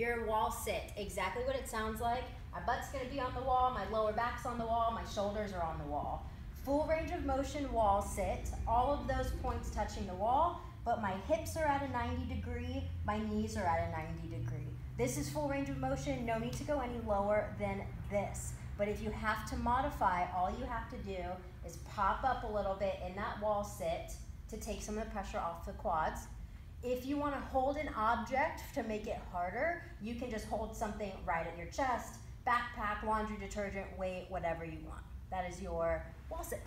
your wall sit, exactly what it sounds like. My butt's gonna be on the wall, my lower back's on the wall, my shoulders are on the wall. Full range of motion wall sit, all of those points touching the wall, but my hips are at a 90 degree, my knees are at a 90 degree. This is full range of motion, no need to go any lower than this. But if you have to modify, all you have to do is pop up a little bit in that wall sit to take some of the pressure off the quads. If you want to hold an object to make it harder, you can just hold something right at your chest, backpack, laundry detergent, weight, whatever you want. That is your wall sit.